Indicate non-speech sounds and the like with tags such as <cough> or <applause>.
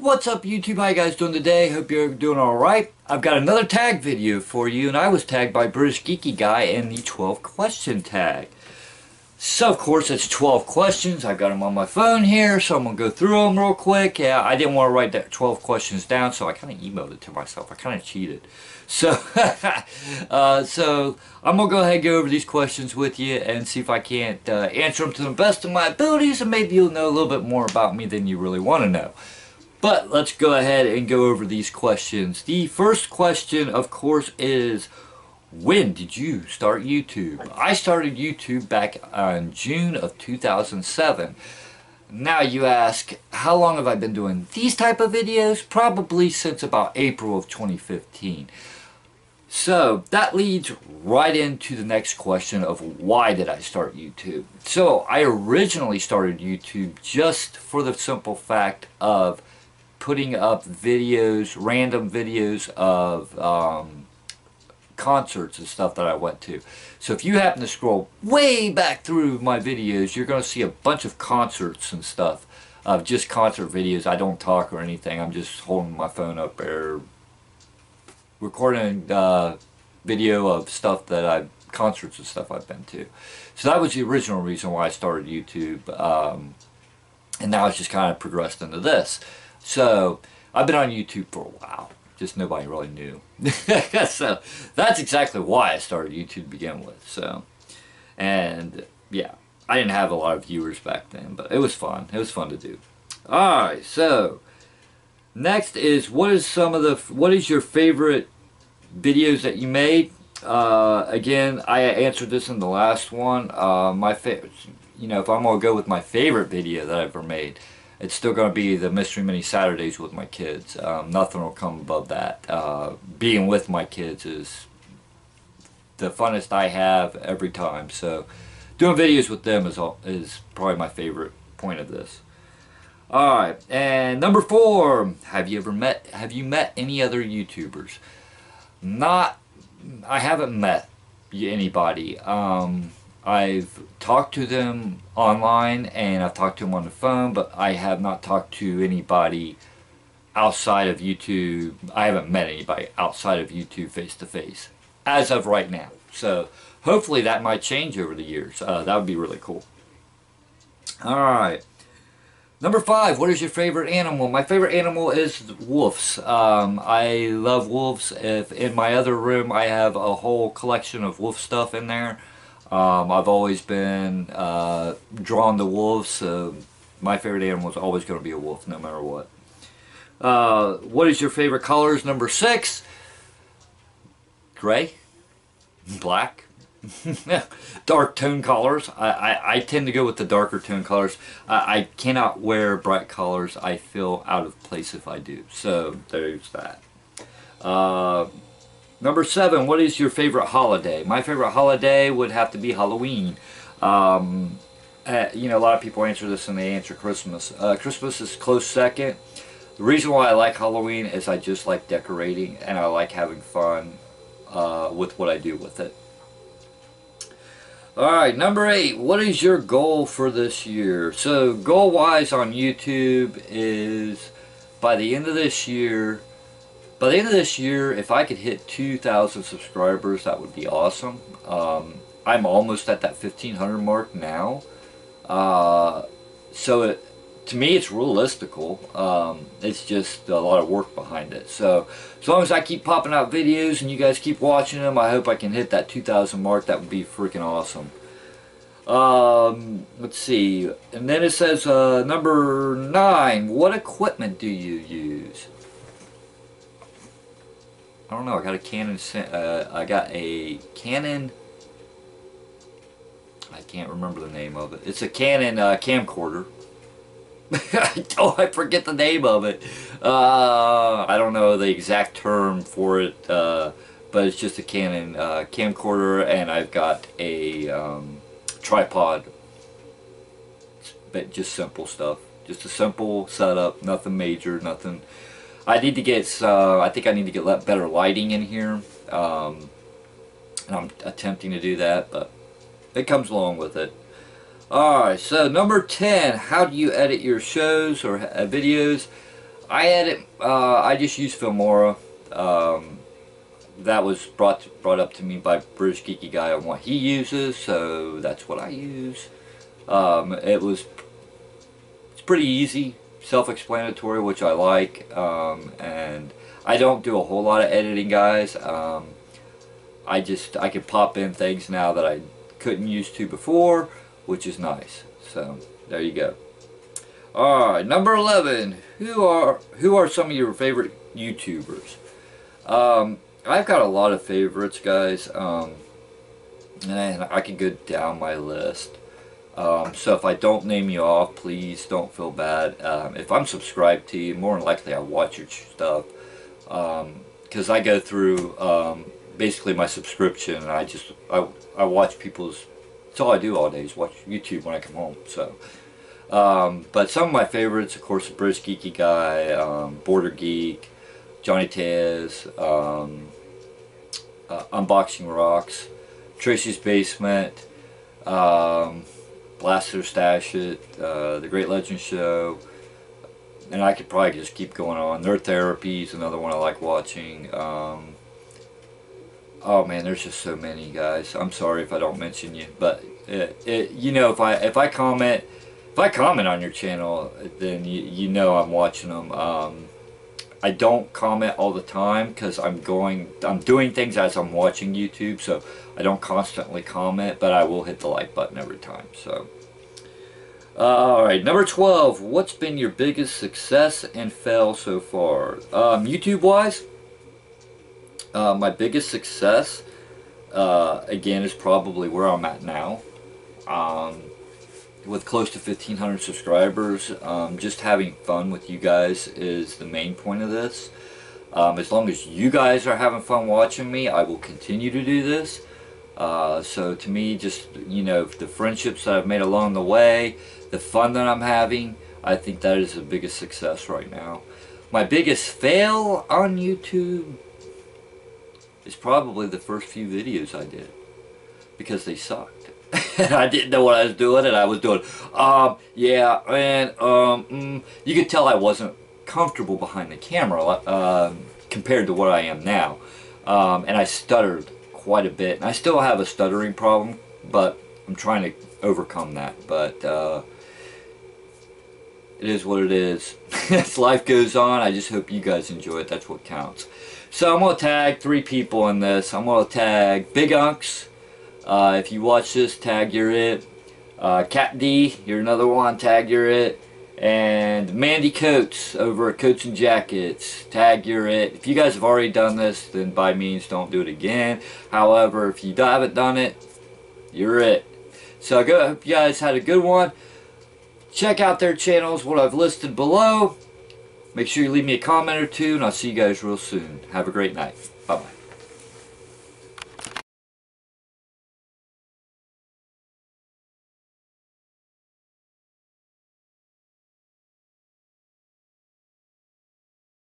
What's up YouTube? How you guys doing today? Hope you're doing alright. I've got another tag video for you and I was tagged by British Geeky Guy in the 12 question tag. So of course it's 12 questions. I've got them on my phone here so I'm going to go through them real quick. Yeah, I didn't want to write that 12 questions down so I kind of emailed it to myself. I kind of cheated. So, <laughs> uh, so I'm going to go ahead and go over these questions with you and see if I can't uh, answer them to the best of my abilities and maybe you'll know a little bit more about me than you really want to know. But let's go ahead and go over these questions. The first question, of course, is when did you start YouTube? I started YouTube back on June of 2007. Now you ask, how long have I been doing these type of videos? Probably since about April of 2015. So that leads right into the next question of why did I start YouTube? So I originally started YouTube just for the simple fact of putting up videos, random videos of um, concerts and stuff that I went to. So if you happen to scroll way back through my videos, you're going to see a bunch of concerts and stuff of just concert videos. I don't talk or anything. I'm just holding my phone up there, recording uh, video of stuff that I concerts and stuff I've been to. So that was the original reason why I started YouTube. Um, and now it's just kind of progressed into this. So I've been on YouTube for a while. Just nobody really knew. <laughs> so that's exactly why I started YouTube to begin with. So, and yeah, I didn't have a lot of viewers back then, but it was fun. It was fun to do. All right, so next is what is some of the what is your favorite videos that you made? Uh, again, I answered this in the last one. Uh, my favorite, you know, if I'm gonna go with my favorite video that I've ever made it's still going to be the Mystery Mini Saturdays with my kids. Um, nothing will come above that. Uh, being with my kids is the funnest I have every time. So doing videos with them is, all, is probably my favorite point of this. Alright, and number four, have you ever met, have you met any other YouTubers? Not, I haven't met anybody. Um, I've talked to them online and I've talked to them on the phone, but I have not talked to anybody outside of YouTube. I haven't met anybody outside of YouTube face to face as of right now. So hopefully that might change over the years. Uh, that would be really cool. All right. Number five, what is your favorite animal? My favorite animal is wolves. Um, I love wolves. If in my other room I have a whole collection of wolf stuff in there. Um, I've always been uh, drawn to wolves, so my favorite animal is always going to be a wolf, no matter what. Uh, what is your favorite colors? Number six, gray, black, <laughs> dark tone colors. I, I, I, tend to go with the darker tone colors. I, I cannot wear bright colors. I feel out of place if I do. So there's that. Uh, Number seven, what is your favorite holiday? My favorite holiday would have to be Halloween. Um, uh, you know, a lot of people answer this and they answer Christmas. Uh, Christmas is close second. The reason why I like Halloween is I just like decorating and I like having fun uh, with what I do with it. Alright, number eight, what is your goal for this year? So, goal-wise on YouTube is by the end of this year, by the end of this year, if I could hit 2,000 subscribers, that would be awesome. Um, I'm almost at that 1,500 mark now. Uh, so it, to me, it's realistical. Um, it's just a lot of work behind it. So as long as I keep popping out videos and you guys keep watching them, I hope I can hit that 2,000 mark. That would be freaking awesome. Um, let's see. And then it says uh, number nine. What equipment do you use? I don't know. I got a Canon. Uh, I got a Canon. I can't remember the name of it. It's a Canon uh, camcorder. <laughs> oh, I forget the name of it. Uh, I don't know the exact term for it, uh, but it's just a Canon uh, camcorder, and I've got a um, tripod. But just simple stuff. Just a simple setup. Nothing major. Nothing I need to get, uh, I think I need to get better lighting in here. Um, and I'm attempting to do that, but it comes along with it. Alright, so number 10, how do you edit your shows or uh, videos? I edit. Uh, I just use Filmora. Um, that was brought brought up to me by British Geeky Guy on what he uses, so that's what I use. Um, it was it's pretty easy, self-explanatory, which I like, um, and I don't do a whole lot of editing, guys. Um, I just I can pop in things now that I couldn't use to before, which is nice. So there you go. All right, number eleven. Who are who are some of your favorite YouTubers? Um, I've got a lot of favorites, guys. Um, and I can go down my list. Um, so if I don't name you off, please don't feel bad. Um, if I'm subscribed to you, more than likely I watch your stuff. Because um, I go through um, basically my subscription and I just, I, I watch people's, that's all I do all day is watch YouTube when I come home. So, um, But some of my favorites, of course, the British Geeky Guy, um, Border Geek, Johnny um, uh, Unboxing Rocks, Tracy's Basement, um, Blaster Stash It, uh, The Great Legend Show, and I could probably just keep going on. Nerd Therapy is another one I like watching. Um, oh man, there's just so many guys. I'm sorry if I don't mention you, but it, it, you know, if I if I comment if I comment on your channel, then you, you know I'm watching them. Um, I don't comment all the time because I'm going, I'm doing things as I'm watching YouTube, so I don't constantly comment, but I will hit the like button every time. So, uh, all right, number 12. What's been your biggest success and fail so far? Um, YouTube-wise, uh, my biggest success, uh, again, is probably where I'm at now. Um, with close to 1500 subscribers um, just having fun with you guys is the main point of this. Um, as long as you guys are having fun watching me I will continue to do this. Uh, so to me just you know the friendships that I've made along the way the fun that I'm having I think that is the biggest success right now. My biggest fail on YouTube is probably the first few videos I did because they sucked <laughs> I didn't know what I was doing, and I was doing, um, yeah, and, um, mm, you could tell I wasn't comfortable behind the camera, uh, compared to what I am now. Um, and I stuttered quite a bit, and I still have a stuttering problem, but I'm trying to overcome that, but, uh, it is what it is. <laughs> As life goes on, I just hope you guys enjoy it. That's what counts. So I'm going to tag three people in this. I'm going to tag Big Uncs, uh, if you watch this, tag you're it. Uh, Kat Dee, you're another one, tag you're it. And Mandi Coates over at Coats and Jackets, tag you're it. If you guys have already done this, then by means don't do it again. However, if you haven't done it, you're it. So I hope you guys had a good one. Check out their channels, what I've listed below. Make sure you leave me a comment or two, and I'll see you guys real soon. Have a great night. Bye-bye.